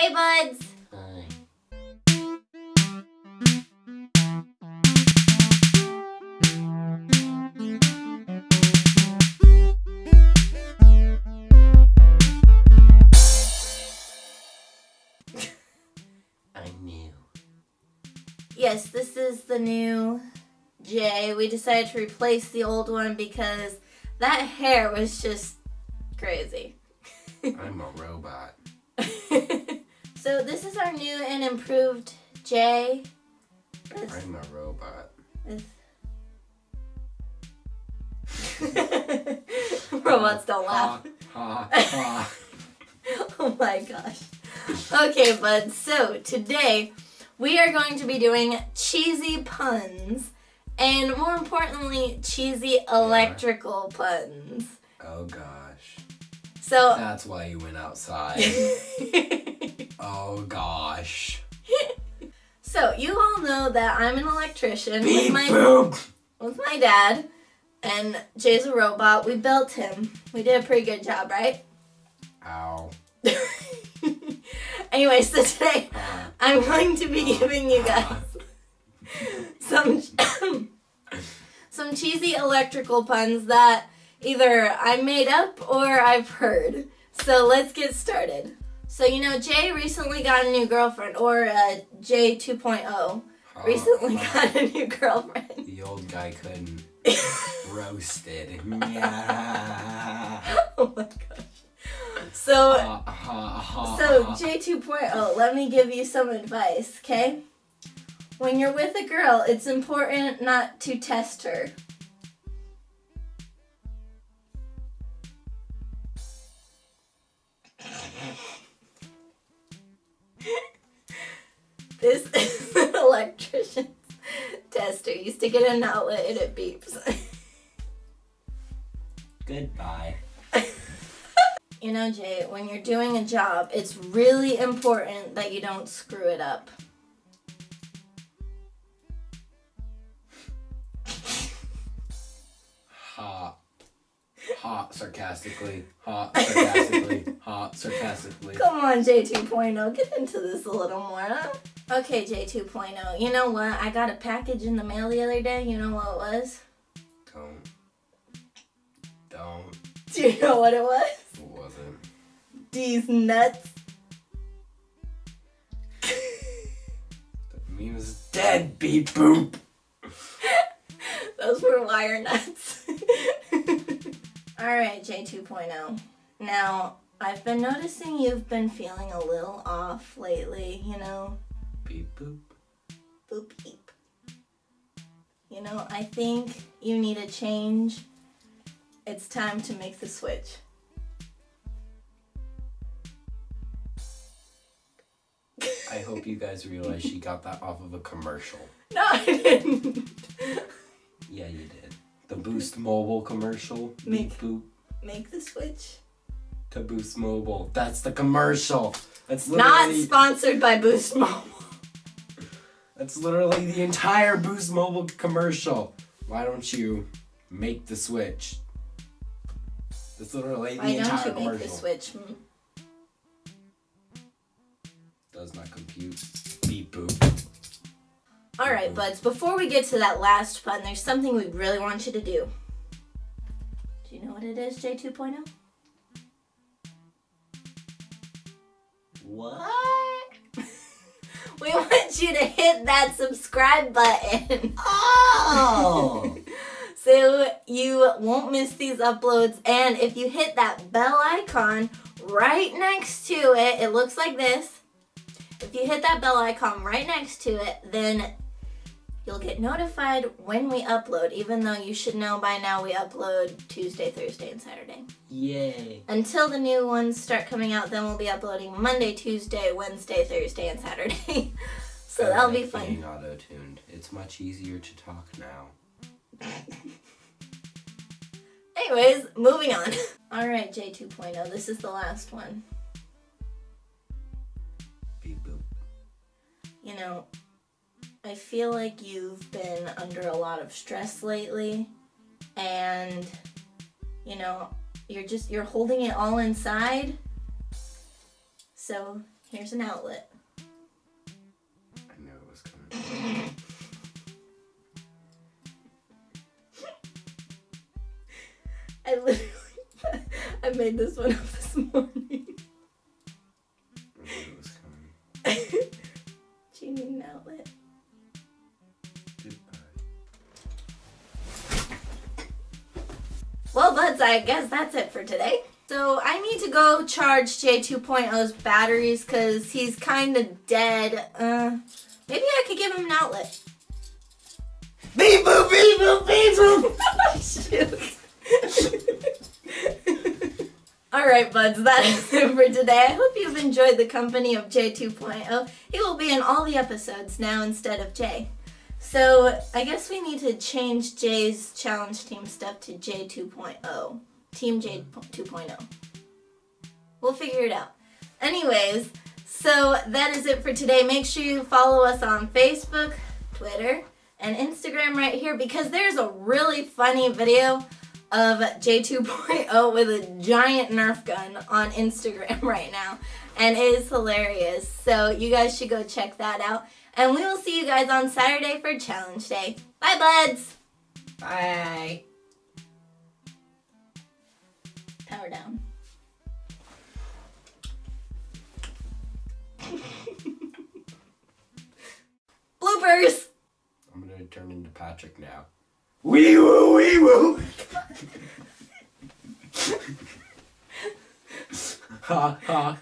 Hey, buds. Hi. I'm new. Yes, this is the new Jay. We decided to replace the old one because that hair was just crazy. I'm a robot. so this is our new and improved Jay. With- I'm a robot. Robots don't laugh. Oh my gosh. Okay, bud. So today we are going to be doing cheesy puns and more importantly, cheesy electrical puns. oh gosh. So That's why you went outside. oh gosh. So you all know that I'm an electrician with my boop. with my dad and Jay's a robot. We built him. We did a pretty good job, right? Ow. anyway, so today uh, I'm going to be oh, giving you guys some some cheesy electrical puns that either I made up or I've heard. So let's get started. So you know, Jay recently got a new girlfriend, or uh, Jay 2.0 Ha. recently got a new girlfriend. The old guy couldn't. Roasted. Yeah. oh my gosh. So ha, ha, So, ha. J 2.0, let me give you some advice, okay? When you're with a girl, it's important not to test her. This is an electrician's tester. You stick it in an outlet and it beeps. Goodbye. You know, Jay, when you're doing a job, it's really important that you don't screw it up. Ha, sarcastically. Ha, sarcastically. ha, sarcastically. Come on, J 2.0, get into this a little more, huh? Okay, J 2.0, you know what? I got a package in the mail the other day. You know what it was? Don't. Don't. Do you know what it was? It wasn't. These nuts. The meme is dead, beep boop. Those were wire nuts. Alright, J 2.0. Now, I've been noticing you've been feeling a little off lately, you know? Beep boop. boop beep. You know, I think you need a change. It's time to make the switch. I hope you guys realize she got that off of a commercial. No, I didn't. Yeah, you did. Boost Mobile commercial. Make- Beep boop. make the switch. To Boost Mobile. That's the commercial. That's Not sponsored by Boost Mobile. That's literally the entire Boost Mobile commercial. Why don't you make the switch? That's literally the Why entire don't you commercial. make the switch? Does not compute. All right, buds. Before we get to that last pun, there's something we really want you to do. Do you know what it is, J 2.0? What? We want you to hit that subscribe button. Oh! so you won't miss these uploads. And if you hit that bell icon right next to it, it looks like this. If you hit that bell icon right next to it, then you'll get notified when we upload, even though you should know by now we upload Tuesday, Thursday, and Saturday. Yay. Until the new ones start coming out, then we'll be uploading Monday, Tuesday, Wednesday, Thursday, and Saturday. so that'll be fun. Being auto tuned. It's much easier to talk now. Anyways, moving on. All right, J 2.0. This is the last one. Beep boop. You know, I feel like you've been under a lot of stress lately, and you know, you're just you're holding it all inside. So Here's an outlet. I knew it was coming. I literally, I made this one up this morning. Well, I guess that's it for today. So I need to go charge J2.0's batteries because he's kind of dead. Uh, maybe I could give him an outlet. Beep boop beep boop beep boop. All right, buds, that is it for today. I hope you've enjoyed the company of J2.0. He will be in all the episodes now instead of Jay. So I guess we need to change Jay's challenge team stuff to J2.0. Team J 2.0. We'll figure it out. Anyways, so that is it for today. Make sure you follow us on Facebook, Twitter, and Instagram right here because there's a really funny video of J2.0 with a giant Nerf gun on Instagram right now. And it is hilarious. So you guys should go check that out. And we will see you guys on Saturday for Challenge Day. Bye, buds! Bye. Power down. Bloopers! I'm gonna turn into Patrick now. Wee woo wee woo. ha ha